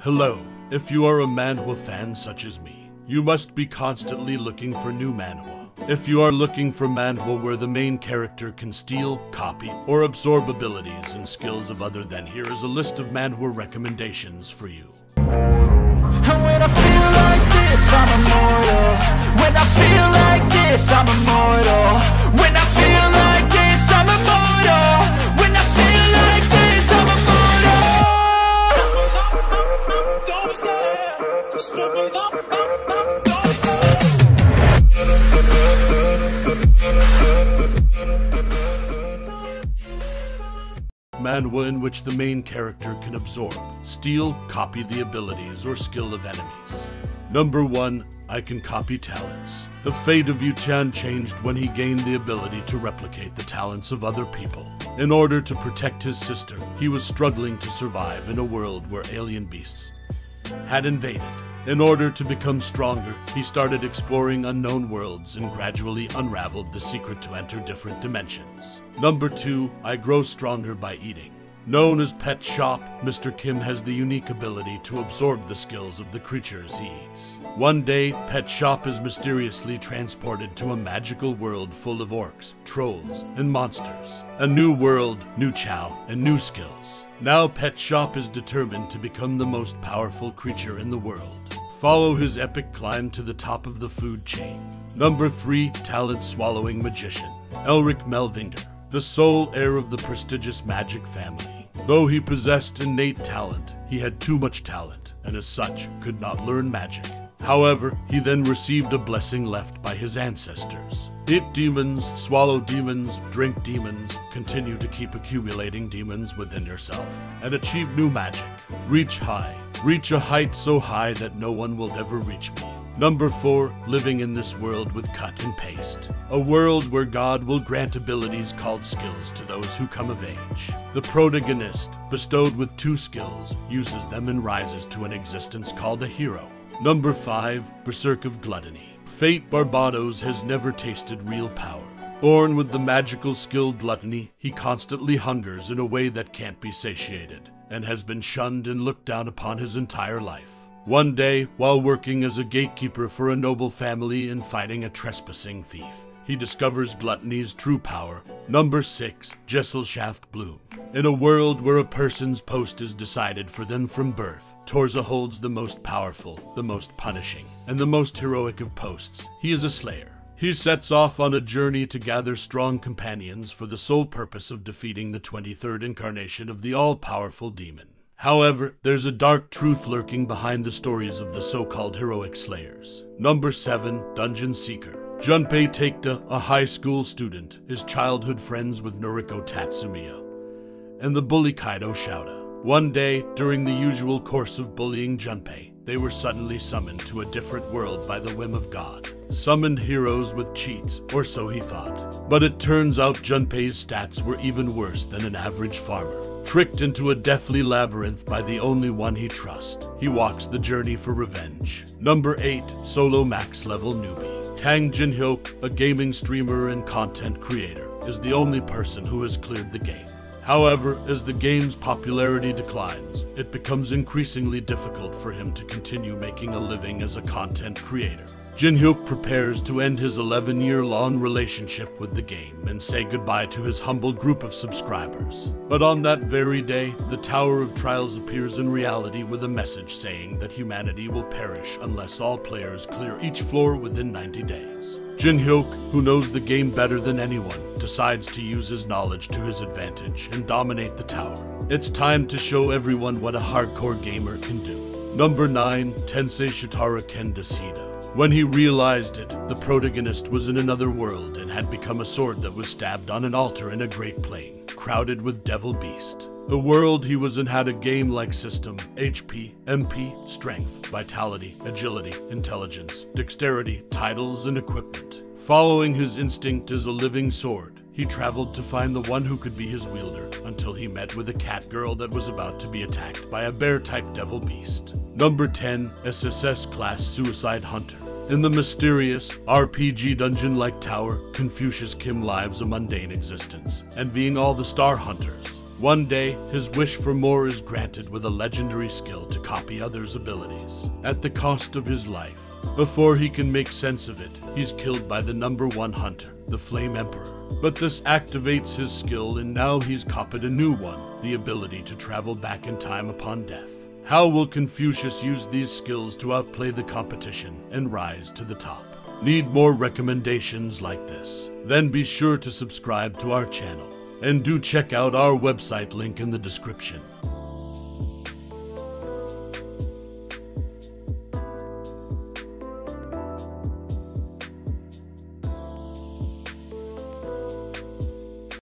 Hello. If you are a manhwa fan such as me, you must be constantly looking for new manhwa. If you are looking for manhwa where the main character can steal, copy, or absorb abilities and skills of other, then here is a list of manhwa recommendations for you. When I feel like this, I'm immortal. When I feel like this, I'm Manhwa in which the main character can absorb, steal, copy the abilities or skill of enemies. Number 1. I can copy talents. The fate of Yu-chan changed when he gained the ability to replicate the talents of other people. In order to protect his sister, he was struggling to survive in a world where alien beasts had invaded. In order to become stronger, he started exploring unknown worlds and gradually unraveled the secret to enter different dimensions. Number 2, I grow stronger by eating. Known as Pet Shop, Mr. Kim has the unique ability to absorb the skills of the creatures he eats. One day, Pet Shop is mysteriously transported to a magical world full of orcs, trolls, and monsters. A new world, new chow, and new skills. Now Pet Shop is determined to become the most powerful creature in the world. Follow his epic climb to the top of the food chain. Number 3 Talent Swallowing Magician Elric Melvinger, the sole heir of the prestigious magic family. Though he possessed innate talent, he had too much talent, and as such could not learn magic. However, he then received a blessing left by his ancestors. Eat demons, swallow demons, drink demons, continue to keep accumulating demons within yourself, and achieve new magic. Reach high. Reach a height so high that no one will ever reach me. Number 4. Living in this world with cut and paste. A world where God will grant abilities called skills to those who come of age. The protagonist, bestowed with two skills, uses them and rises to an existence called a hero. Number 5. Berserk of Gluttony. Fate Barbados has never tasted real power. Born with the magical skill gluttony, he constantly hungers in a way that can't be satiated, and has been shunned and looked down upon his entire life. One day, while working as a gatekeeper for a noble family and fighting a trespassing thief, he discovers gluttony's true power. Number 6. Gesellschaft Blume. In a world where a person's post is decided for them from birth, Torza holds the most powerful, the most punishing, and the most heroic of posts. He is a slayer. He sets off on a journey to gather strong companions for the sole purpose of defeating the 23rd incarnation of the all-powerful demon. However, there's a dark truth lurking behind the stories of the so-called heroic slayers. Number 7. Dungeon Seeker. Junpei Takeda, a high school student, is childhood friends with Noriko Tatsumiya and the bully Kaido Shouda. One day, during the usual course of bullying Junpei, they were suddenly summoned to a different world by the whim of God. Summoned heroes with cheats, or so he thought. But it turns out Junpei's stats were even worse than an average farmer. Tricked into a deathly labyrinth by the only one he trusts, he walks the journey for revenge. Number 8 Solo Max Level Newbie. Kang Jinhyuk, a gaming streamer and content creator, is the only person who has cleared the game. However, as the game's popularity declines, it becomes increasingly difficult for him to continue making a living as a content creator. Jinhyuk prepares to end his 11 year long relationship with the game and say goodbye to his humble group of subscribers. But on that very day, the Tower of Trials appears in reality with a message saying that humanity will perish unless all players clear each floor within 90 days. Jinhyuk, who knows the game better than anyone, decides to use his knowledge to his advantage and dominate the tower. It's time to show everyone what a hardcore gamer can do. Number 9 Tensei Shitara Ken Deshita. When he realized it, the protagonist was in another world and had become a sword that was stabbed on an altar in a great plain, crowded with devil beast. The world he was in had a game-like system, HP, MP, strength, vitality, agility, intelligence, dexterity, titles, and equipment. Following his instinct as a living sword, he traveled to find the one who could be his wielder until he met with a cat girl that was about to be attacked by a bear-type devil beast. Number 10, SSS Class Suicide Hunter. In the mysterious RPG dungeon like tower, Confucius Kim lives a mundane existence, envying all the Star Hunters. One day, his wish for more is granted with a legendary skill to copy others' abilities, at the cost of his life. Before he can make sense of it, he's killed by the number one hunter, the Flame Emperor. But this activates his skill, and now he's copied a new one the ability to travel back in time upon death. How will Confucius use these skills to outplay the competition and rise to the top? Need more recommendations like this? Then be sure to subscribe to our channel and do check out our website link in the description.